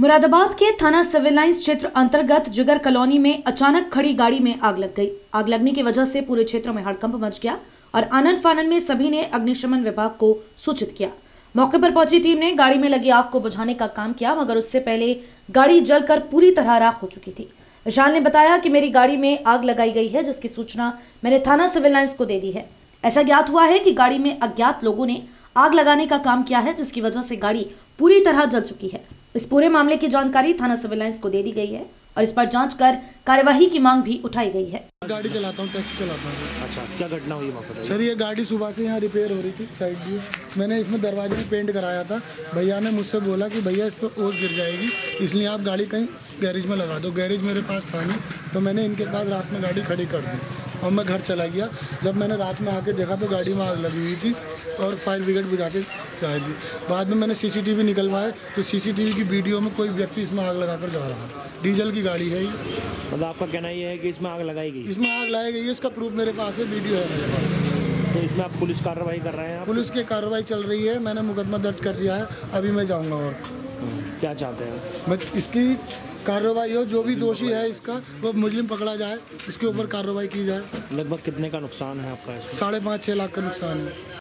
मुरादाबाद के थाना civil lines क्षेत्र अंतर्गत जिगर कॉलोनी में अचानक खड़ी गाड़ी में आग लग गई। आग लगने की वजह से पूरे क्षेत्र में हड़कंप मच गया और आनंद फानन में सभी ने अग्निशमन विभाग को सूचित किया। मौके पर पहुँची टीम ने गाड़ी में लगी आग को बुझाने का काम किया, मगर उससे पहले गाड़ी जलकर पूरी तरह राख हो चुकी थी। विशाल ने बताया कि मेरी गाड़ी में आग लगाई गई है, जिसकी सूचना मैंने थाना सिविल लाइन्स को दे दी है। ऐसा ज्ञात हुआ है कि गाड़ी में अज्ञात लोगों ने आग लगाने का काम किया है, जिसकी वजह से गाड़ी पूरी तरह जल चुकी है। इस पूरे मामले की जानकारी थाना सिविल लाइंस को दे दी गई है और इस पर जाँच कर कार्यवाही की मांग भी उठाई गई है। गाड़ी चलाता हूँ टैक्सी चलाता हूँ। अच्छा क्या घटना हुई वहाँ पर? सर ये गाड़ी सुबह से यहाँ रिपेयर हो रही थी साइड व्यू मैंने इसमें दरवाजे में पेंट कराया था। भैया ने मुझसे बोला कि भैया इस पर ओस गिर जाएगी इसलिए आप गाड़ी कहीं गैरेज में लगा दो। गैरेज मेरे पास था नहीं तो मैंने इनके पास रात में गाड़ी खड़ी कर दी। और मैं घर चला गया। जब मैंने रात में आके देखा तो गाड़ी में आग लगी हुई थी और फायर ब्रिगेड बुझा के जा। दी बाद में मैंने सीसीटीवी निकलवाए तो सीसीटीवी की वीडियो में कोई व्यक्ति इसमें आग लगाकर जा रहा। है डीजल की गाड़ी है ये। मतलब आपका कहना ये है कि इसमें आग लगाई गई इसमें आग लगाई गई है इसका प्रूफ मेरे पास है वीडियो है मेरे पास। तो इसमें आप पुलिस कार्रवाई कर रहे हैं आप? पुलिस की कार्रवाई चल रही है मैंने मुकदमा दर्ज कर दिया है अभी मैं जाऊँगा और। क्या चाहते हैं मैं इसकी कार्रवाई हो जो भी दोषी है इसका वो मुजलिम पकड़ा जाए इसके ऊपर कार्रवाई की जाए। लगभग कितने का नुकसान है आपका साढ़े पाँच छः लाख का नुकसान है।